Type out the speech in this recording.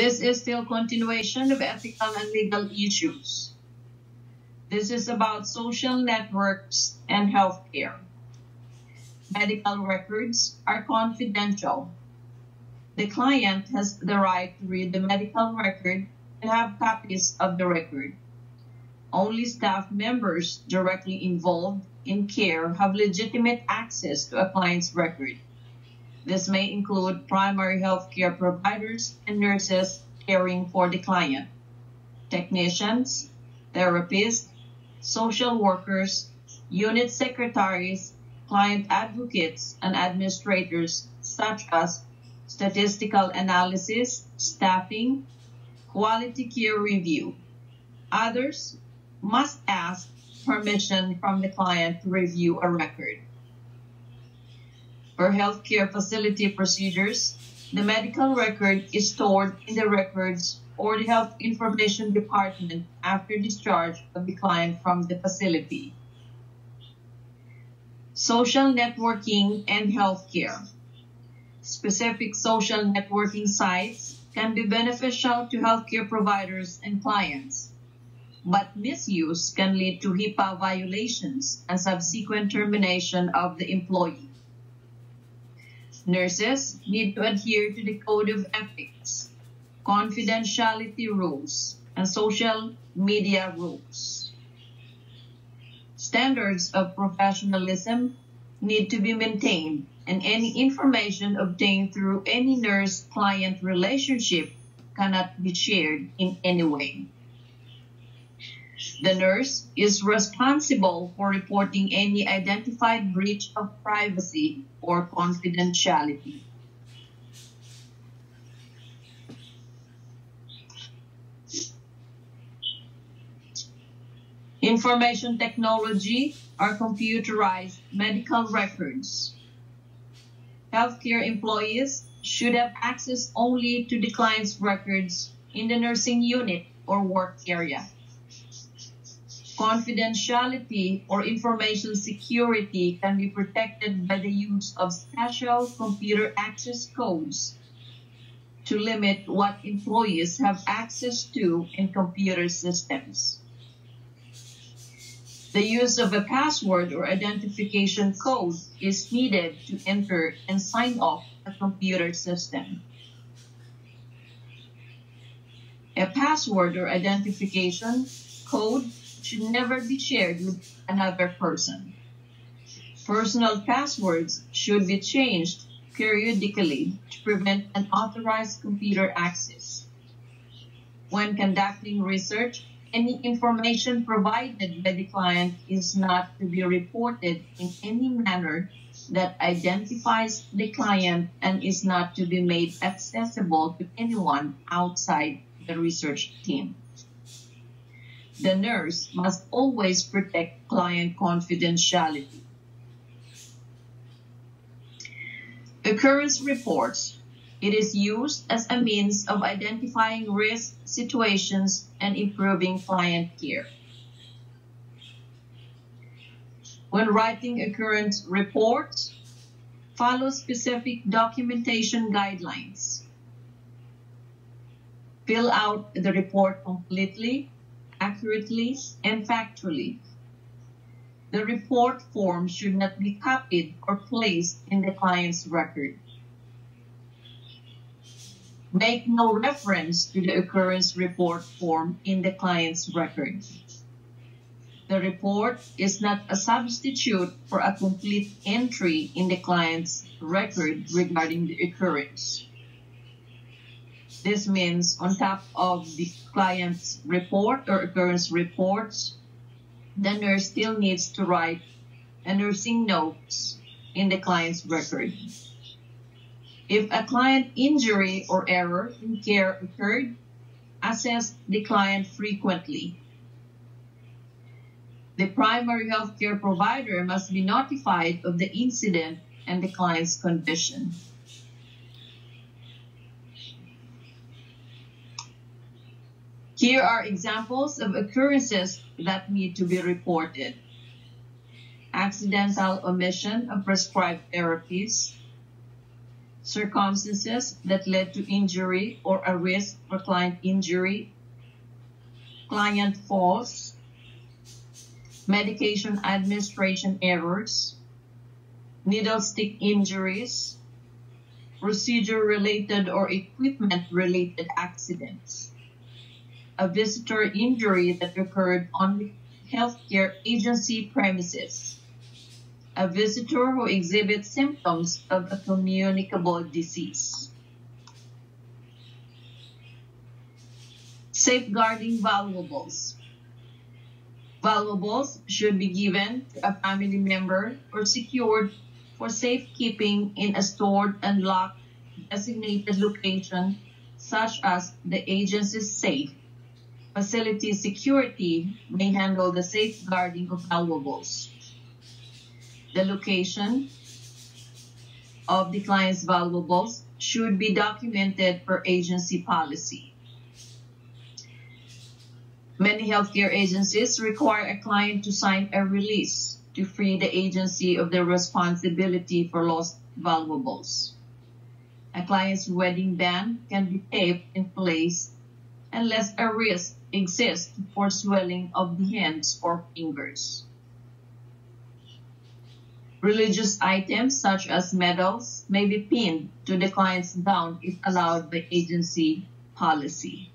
This is still continuation of ethical and legal issues. This is about social networks and healthcare. Medical records are confidential. The client has the right to read the medical record and have copies of the record. Only staff members directly involved in care have legitimate access to a client's record. This may include primary healthcare providers and nurses caring for the client, technicians, therapists, social workers, unit secretaries, client advocates, and administrators such as statistical analysis, staffing, quality care review. Others must ask permission from the client to review a record. For healthcare facility procedures, the medical record is stored in the records or the health information department after discharge of the client from the facility. Social networking and healthcare. Specific social networking sites can be beneficial to healthcare providers and clients, but misuse can lead to HIPAA violations and subsequent termination of the employee. Nurses need to adhere to the Code of Ethics, confidentiality rules, and social media rules. Standards of professionalism need to be maintained and any information obtained through any nurse-client relationship cannot be shared in any way. The nurse is responsible for reporting any identified breach of privacy or confidentiality. Information technology or computerized medical records. Healthcare employees should have access only to the client's records in the nursing unit or work area. Confidentiality or information security can be protected by the use of special computer access codes to limit what employees have access to in computer systems. The use of a password or identification code is needed to enter and sign off a computer system. A password or identification code should never be shared with another person. Personal passwords should be changed periodically to prevent unauthorized computer access. When conducting research, any information provided by the client is not to be reported in any manner that identifies the client and is not to be made accessible to anyone outside the research team. The nurse must always protect client confidentiality. Occurrence reports. It is used as a means of identifying risk situations and improving client care. When writing occurrence reports, follow specific documentation guidelines. Fill out the report completely accurately and factually. The report form should not be copied or placed in the client's record. Make no reference to the occurrence report form in the client's record. The report is not a substitute for a complete entry in the client's record regarding the occurrence. This means on top of the client's report or occurrence reports, the nurse still needs to write a nursing notes in the client's record. If a client injury or error in care occurred, assess the client frequently. The primary healthcare provider must be notified of the incident and the client's condition. Here are examples of occurrences that need to be reported. Accidental omission of prescribed therapies, circumstances that led to injury or a risk for client injury, client falls, medication administration errors, needle stick injuries, procedure related or equipment related accidents, a visitor injury that occurred on healthcare agency premises, a visitor who exhibits symptoms of a communicable disease. Safeguarding valuables. Valuables should be given to a family member or secured for safekeeping in a stored and locked designated location such as the agency's safe. Facility security may handle the safeguarding of valuables. The location of the client's valuables should be documented per agency policy. Many healthcare agencies require a client to sign a release to free the agency of their responsibility for lost valuables. A client's wedding band can be taped in place unless a risk exists for swelling of the hands or fingers. Religious items such as medals may be pinned to the client's gown if allowed by agency policy.